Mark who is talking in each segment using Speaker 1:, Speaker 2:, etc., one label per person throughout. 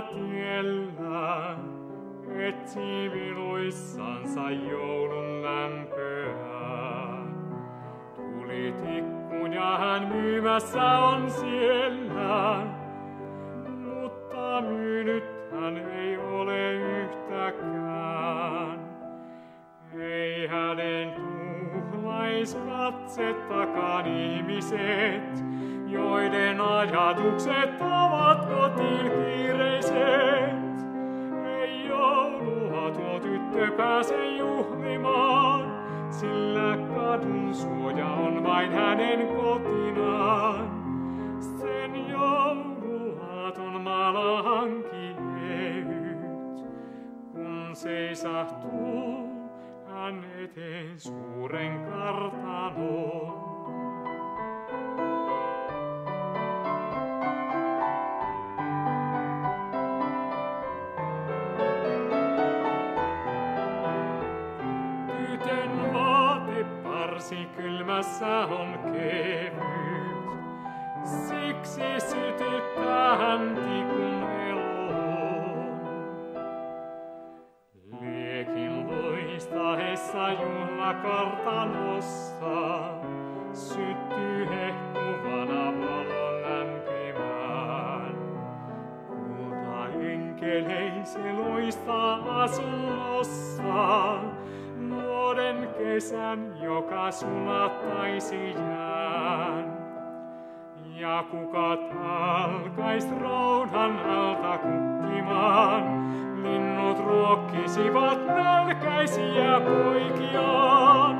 Speaker 1: tiellä, etsii viluissansa joulun lämpöä. Tuli tikku ja hän myymässä on siellä, mutta myynyt hän ei ole yhtäkään. Ei hänen tuhlais katse takan ihmiset, joiden ajatukset ovat kotiin kiireiset. Ei joulua tuo tyttö pääse juhlimaan, sillä kadun suoja on vain hänen kotinaan. Sen jouluaaton maalahanki ehyt, kun seisahtuu hän eteen suuren kartanon. Kylmässä on kevyt, siksi sytyttää hän tikun eloon. Liekin loistaessa juhlakartanossa syttyy hehkuvana valon lämpimään. Kulta enkelei se loistaa asunnossa, nuoden kesän, joka sulattaisi jään. Ja kuka alkais roudan alta kukkimaan, linnut ruokkisivat nälkäisiä poikiaan.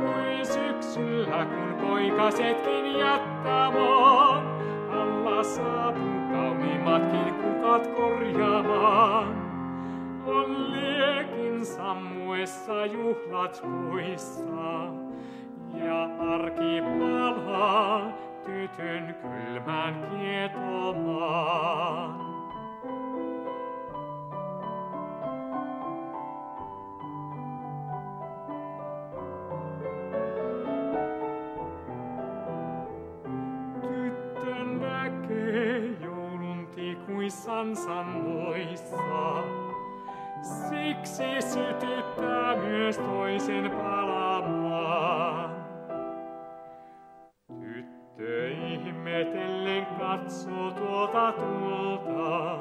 Speaker 1: Kuin syksyllä, kun poikasetkin jättää maan, alla saapuu kauniimmatkin kukat korjaamaan. On liekin sammuessa juhlat poissa, ja arki palaa tytön kylmään kietomaan. Tyttön näkee joulun tikuissansa noissa, siksi sytyttää myös toisen palamaan. Tyttö ihmetellen katsoo tuolta tuolta,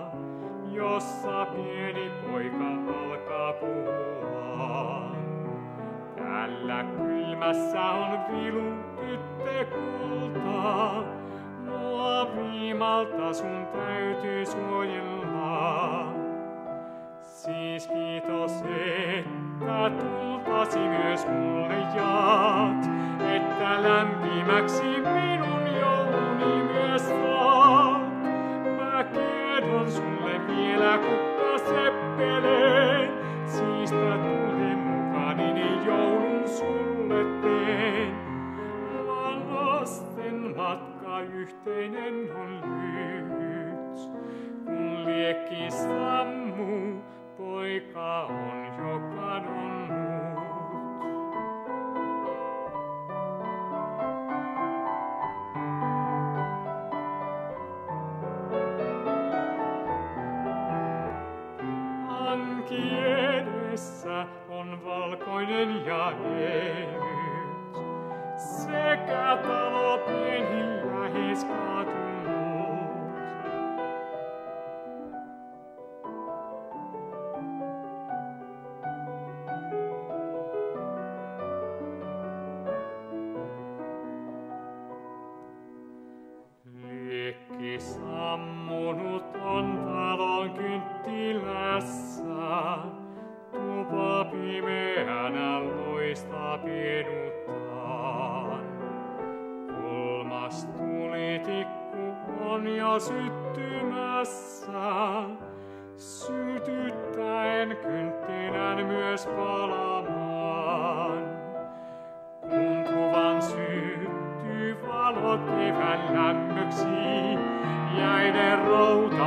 Speaker 1: jossa pieni poika alkaa puhua. Tällä kylmässä on vilu tyttö kultaa, mua viimalta sun täytyy suojella. Siis kiitos, että tultasi myös mulle jaat, että lämpimäksi minun jouluni myös saat. Mä kerron sulle vielä kukkaseppeleen, siistä tule mukani, niin joulun sulle teen. Vaan lasten matka yhteinen on lyhyt, kun liekki sammuu, poika on jo kadonnut. Anki edessä on valkoinen ja ehyt, sekä talo pieni lähes katunut. Liekki sammunut on talon kynttilässä, tupa pimeänä loistaa pienuttaan. Kolmas tulitikku on jo syttymässä, sytyttäen kynttilän myös palamaan.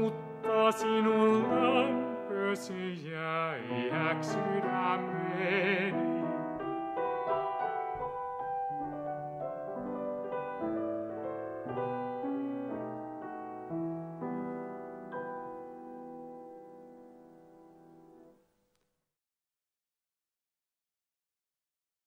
Speaker 1: Mutta sinun lämpösi jäi sydämeni.